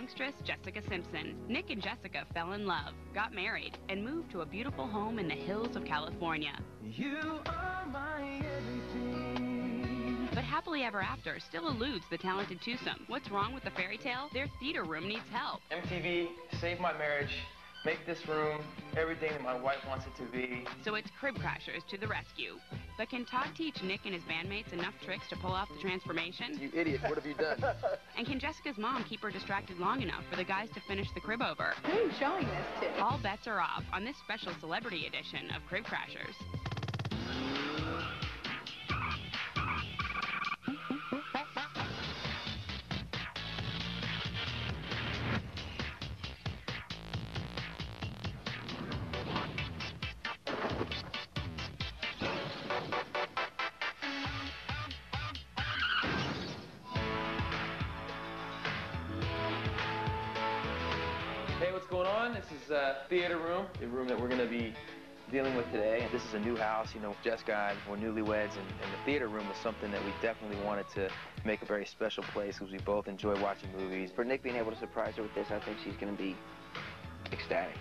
Youngstress Jessica Simpson. Nick and Jessica fell in love, got married, and moved to a beautiful home in the hills of California. You are my everything. But happily ever after still eludes the talented twosome. What's wrong with the fairy tale? Their theater room needs help. MTV, save my marriage. Make this room everything that my wife wants it to be. So it's Crib Crashers to the rescue. But can Todd teach Nick and his bandmates enough tricks to pull off the transformation? You idiot, what have you done? And can Jessica's mom keep her distracted long enough for the guys to finish the crib over? Who are you showing this to? All bets are off on this special celebrity edition of Crib Crashers. On? This is a theater room, the room that we're going to be dealing with today. This is a new house, you know, Jessica and I, we're newlyweds, and, and the theater room was something that we definitely wanted to make a very special place because we both enjoy watching movies. For Nick being able to surprise her with this, I think she's going to be ecstatic.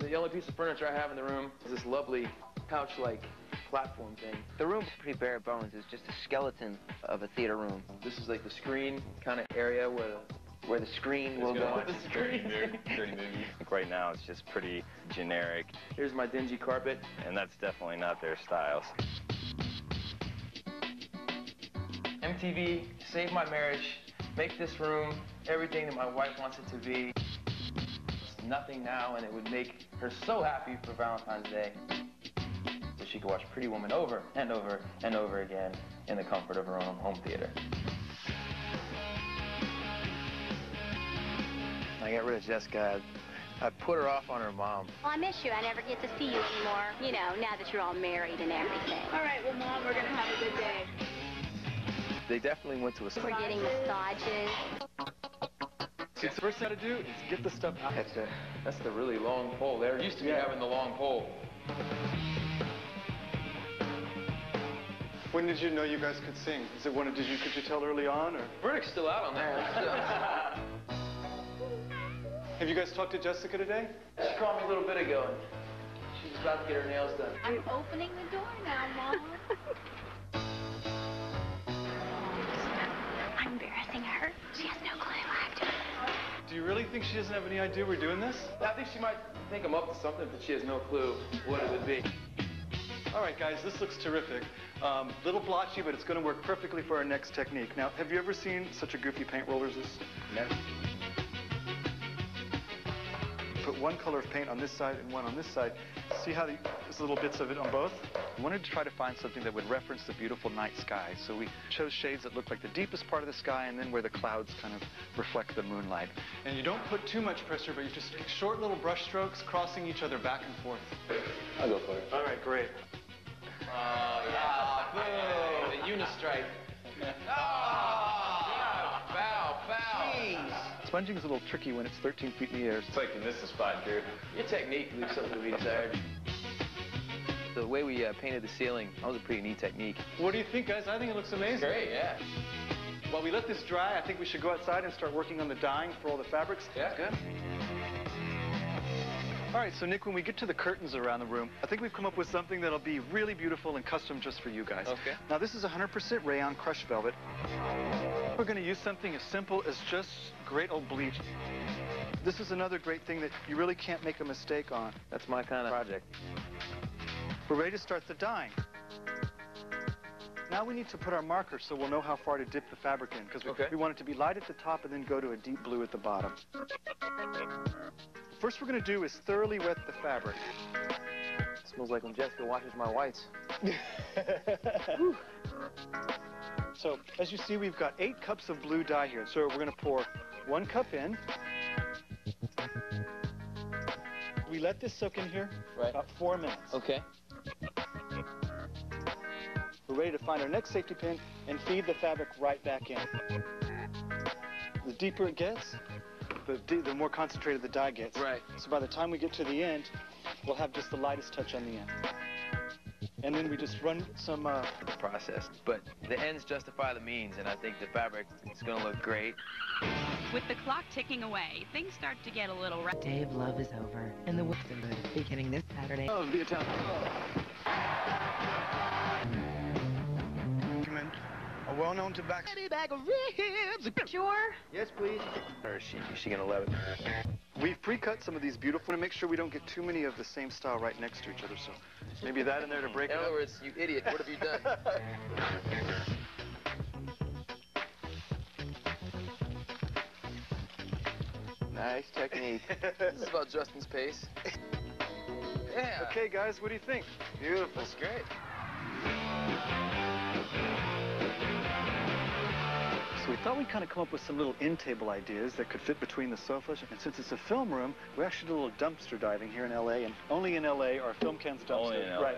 The only piece of furniture I have in the room is this lovely couch-like platform thing. The room's pretty bare bones. It's just a skeleton of a theater room This is like the screen kind of area where the where the screen will go. the screen. dirty movie. Like right now, it's just pretty generic, Here's my dingy carpet. and that's definitely not their styles. MTV, save my marriage. Make this room everything that my wife wants it to be. It's nothing now, and it would make her so happy for Valentine's Day. So she could watch Pretty Woman over and over and over again in the comfort of her own home theater. I got rid of Jessica. I I put her off on her mom. Well, I miss you. I never get to see you anymore. You know, now that you're all married and everything. All right, well, Mom, we're going to have a good day. They definitely went to a. We're getting massages. See, the first thing I gotta do is get the stuff out. That's the that's the really long pole there. Used to be having the long pole. When did you know you guys could sing? Is it one? Did you could you tell early on, or Verdict's still out on that. have you guys talked to Jessica today? she called me a little bit ago. and She's about to get her nails done. I'm opening the door now, Mom. I'm embarrassing her. She has no clue I'm doing it. Do you really think she doesn't have any idea we're doing this? I think she might think I'm up to something, but she has no clue what it would be. All right, guys, this looks terrific. Um, little blotchy, but it's going to work perfectly for our next technique. Now, have you ever seen such a goofy paint roller as this? Never. One color of paint on this side and one on this side. See how the, there's little bits of it on both? We wanted to try to find something that would reference the beautiful night sky. So we chose shades that look like the deepest part of the sky and then where the clouds kind of reflect the moonlight. And you don't put too much pressure, but you just take short little brush strokes crossing each other back and forth. I'll go for it. All right, great. Oh, yeah. Boom. The unistripe. Oh, foul. Sponging is a little tricky when it's 13 feet in the air. It's like you missed the spot, dude. Your technique leaves something to be desired. The way we uh, painted the ceiling, that was a pretty neat technique. What do you think, guys? I think it looks amazing. Great, yeah. While we let this dry, I think we should go outside and start working on the dyeing for all the fabrics. Yeah, good. All right, so Nick, when we get to the curtains around the room, I think we've come up with something that'll be really beautiful and custom just for you guys. Okay. Now, this is 100% rayon crushed velvet. We're going to use something as simple as just great old bleach. This is another great thing that you really can't make a mistake on. That's my kind of project. We're ready to start the dyeing. Now we need to put our marker so we'll know how far to dip the fabric in because we, Okay. we want it to be light at the top and then go to a deep blue at the bottom. First we're going to do is thoroughly wet the fabric. smells like when Jessica washes my whites. So as you see, we've got eight cups of blue dye here. So we're going to pour one cup in. We let this soak in here Right. about four minutes. Okay. We're ready to find our next safety pin and feed the fabric right back in. The deeper it gets, the, the more concentrated the dye gets. Right. So by the time we get to the end, we'll have just the lightest touch on the end. and then we just run some. Uh, process. But the ends justify the means, and I think the fabric is going to look great. With the clock ticking away, things start to get a little rough. Day of Love is over, and the Wisdom is beginning this Saturday. of the Italian. A well-known tobacco. Bag of ribs. Sure. Yes, please. Or is she, is she going to love it? We pre-cut some of these beautiful to make sure we don't get too many of the same style right next to each other. So maybe that in there to break In other words, you idiot, what have you done? nice technique. this is about Justin's pace. Yeah. Okay, guys, what do you think? Beautiful. That's great. So we thought we'd kind of come up with some little in-table ideas that could fit between the sofas. And since it's a film room, we actually did a little dumpster diving here in LA, and only in LA are film cans dumpsters. Only in LA. Right.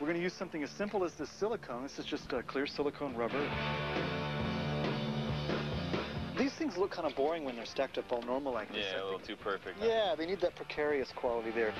We're going to use something as simple as this silicone. This is just uh, clear silicone rubber. Things look kind of boring when they're stacked up all normal like this. Yeah, a little think. too perfect. Yeah, they need that precarious quality there.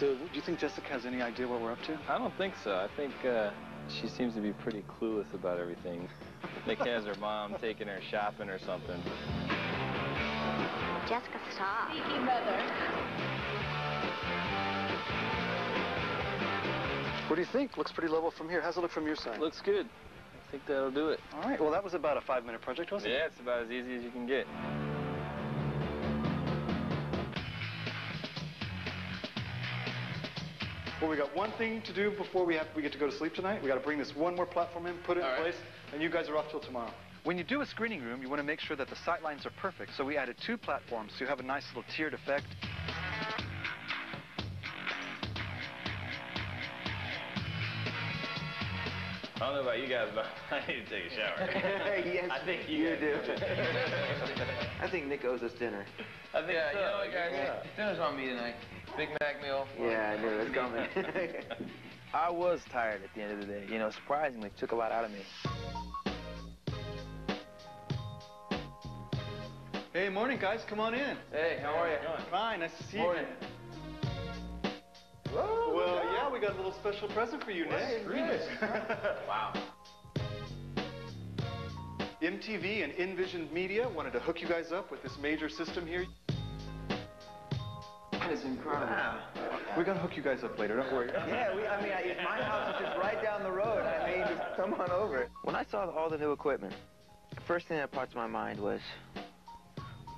So, do you think Jessica has any idea what we're up to? I don't think so. I think uh, she seems to be pretty clueless about everything. Nick has her mom taking her shopping or something. Jessica, stop. What do you think? Looks pretty level from here. How's it look from your side? Looks good. I think that'll do it. All right. Well, that was about a five-minute project, wasn't it? Yeah, it's about as easy as you can get. Well, we got one thing to do before we have we get to go to sleep tonight. We got to bring this one more platform in, put it in All right. place, and you guys are off till tomorrow. When you do a screening room, you want to make sure that the sight lines are perfect. So we added two platforms, so you have a nice little tiered effect. I don't know about you guys, but I need to take a shower. yes, I think you, you guys do. I think Nick owes us dinner. I think Yeah, so. you know what, guys? Yeah. Dinner's on me tonight. Big Mac meal. Yeah, I knew it was coming. I was tired at the end of the day. You know, surprisingly, it took a lot out of me. hey, morning, guys. Come on in. Hey, how are you? Fine. Nice to see Morning. you. Well, yeah, we got a little special present for you, Nick. Wow. MTV and Envision Media wanted to hook you guys up with this major system here. that is incredible. We're gonna hook you guys up later. Don't worry. Yeah, we, I mean, I, my house is just right down the road. I mean, just come on over. When I saw all the new equipment, the first thing that popped to my mind was,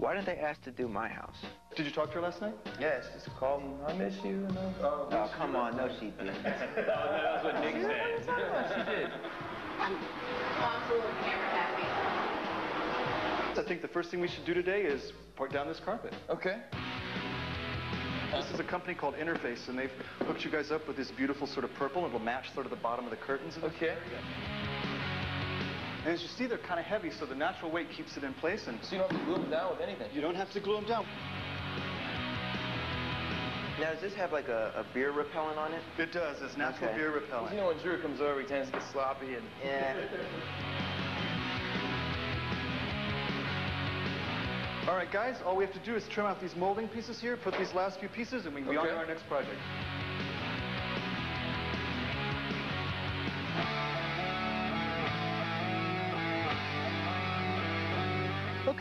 why didn't they ask to do my house? Did you talk to her last night? Yes, just call him. I miss you. And all. Oh, Oh, come on, no, she didn't. Oh, that's what Nick said. she did. I think the first thing we should do today is part down this carpet. Okay. This is a company called Interface, and they've hooked you guys up with this beautiful sort of purple. It'll match sort of the bottom of the curtains. of the- Okay. And as you see, they're kind of heavy, so the natural weight keeps it in place, and So you don't have to glue them down with anything. you don't have to glue them down. Now, does this have like a, a beer repellent on it? It does. It's natural Okay. beer repellent. You know when Drew comes over, he tends to get sloppy and. Yeah. All right, guys, all we have to do is trim out these molding pieces here, put these last few pieces, and we can be on to our next project.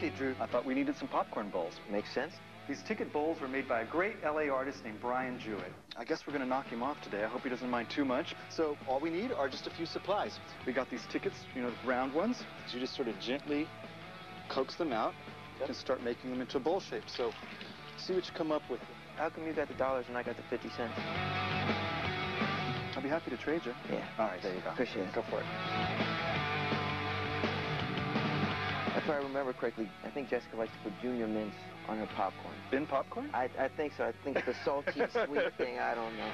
Okay, Drew, I thought we needed some popcorn bowls. Makes sense. These ticket bowls were made by a great LA artist named Brian Jewett. I guess we're gonna knock him off today. I hope he doesn't mind too much. So all we need are just a few supplies. We got these tickets, you know, the round ones. So you just sort of gently coax them out and start making them into bowl shape. So see what you come up with. How come you got the dollars and I got the 50 cents? I'll be happy to trade you. Yeah. All right, there you go. Appreciate it. Go for it. I remember correctly, I think Jessica likes to put junior mints on her popcorn. Bin popcorn? I, I think so. I think it's the salty, sweet thing. I don't know.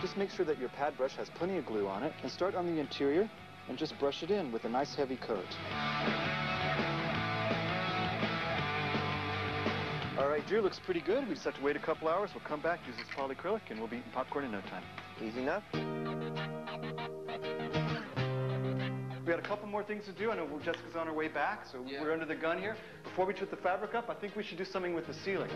Just make sure that your pad brush has plenty of glue on it and start on the interior and just brush it in with a nice heavy coat. All right, Drew, looks pretty good. We just have to wait a couple hours. We'll come back, use this polyacrylic, and we'll be eating popcorn in no time. Easy enough. We got a couple more things to do. I know Jessica's on her way back, so Yeah. we're under the gun here. Before we put the fabric up, I think we should do something with the ceiling.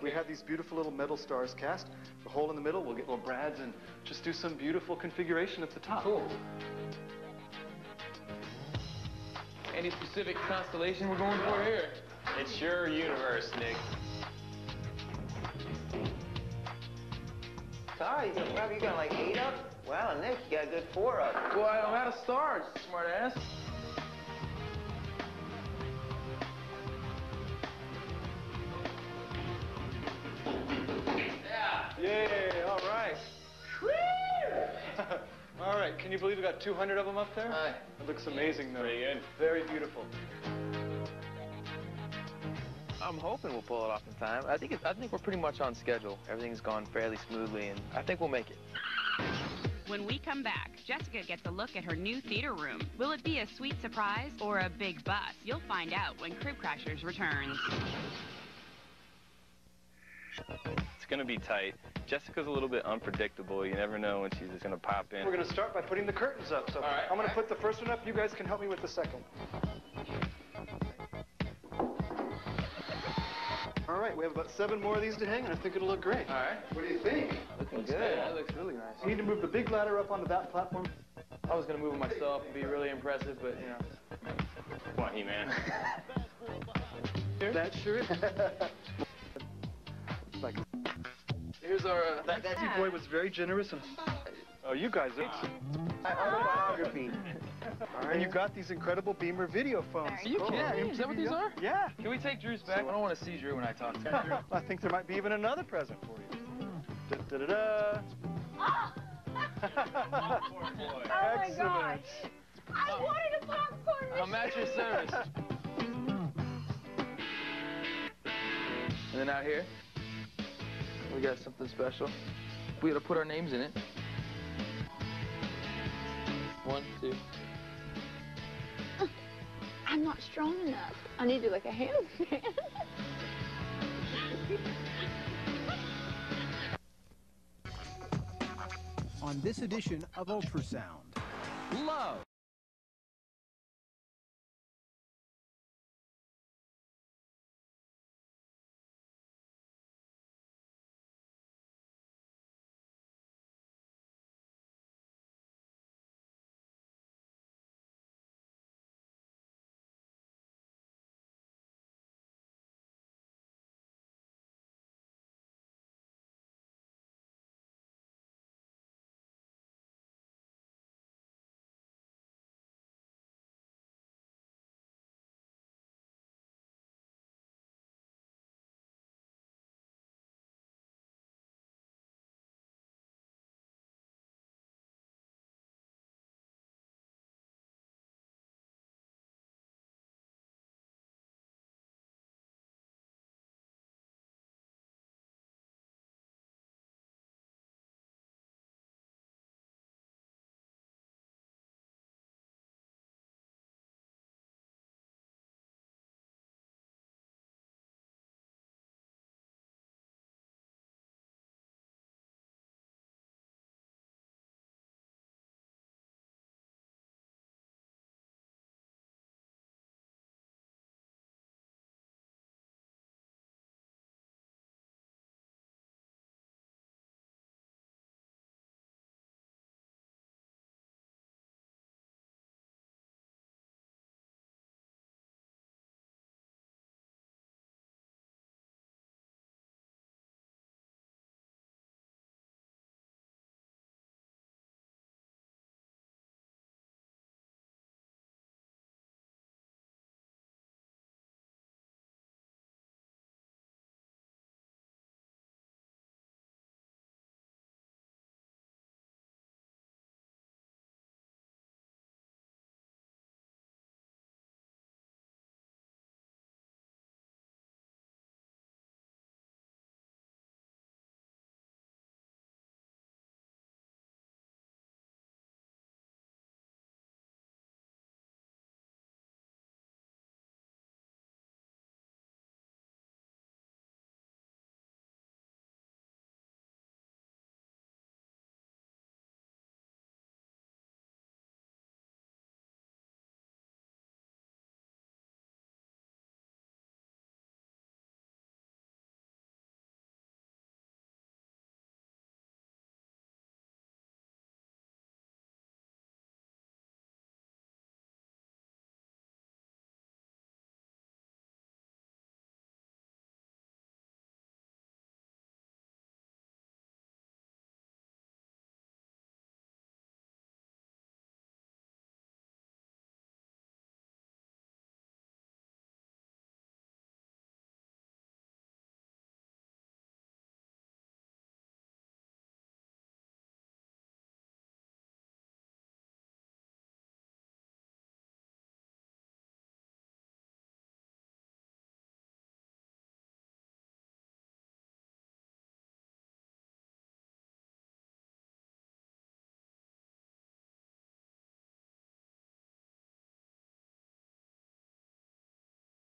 We have these beautiful little metal stars cast. The hole in the middle, we'll get little brads and just do some beautiful configuration at the top. Cool. Any specific constellation we're going for here? It's your universe, Nick. Sorry, wow, you got like eight up? Wow, Nick, you got a good four up. Well, I don't have stars, smart ass. Yay, all right. all right, can you believe we got 200 of them up there? Aye. It looks amazing, though. Pretty good. Very beautiful. I'm hoping we'll pull it off in time. I think it, I think we're pretty much on schedule. Everything's gone fairly smoothly, and I think we'll make it. When we come back, Jessica gets a look at her new theater room. Will it be a sweet surprise or a big bust? You'll find out when Crib Crashers returns. It's gonna be tight. Jessica's a little bit unpredictable. You never know when she's just gonna pop in. We're going to start by putting the curtains up. So All right. I'm going to put the first one up. You guys can help me with the second. All right, we have about seven more of these to hang, and I think it'll look great. All right. What do you think? Looking good. That looks really nice. You need to move the big ladder up onto that platform. I was gonna move it myself and be really impressive, but you know. Come on, He-Man. That sure like, Here's our. Uh, that T boy was very generous and. Oh, you guys are. My autobiography. And you got these incredible Beamer video phones. Are you kidding? Is that what these are? Yeah. Can we take Drew's back? I don't want to see Drew when I talk to him. I think there might be even another present for you. Da, da, da, da. Oh my gosh. I wanted a popcorn I'm at your service. And then out here, we got something special. We gotta put our names in it. One, two. I'm not strong enough. I need to like a hand. on this edition of Ultrasound. Love.